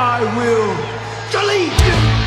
I will delete you!